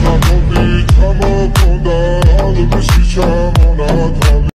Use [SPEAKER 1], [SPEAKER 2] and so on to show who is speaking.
[SPEAKER 1] Znam ovdje i tamo, onda, ali mislićam